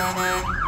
minute.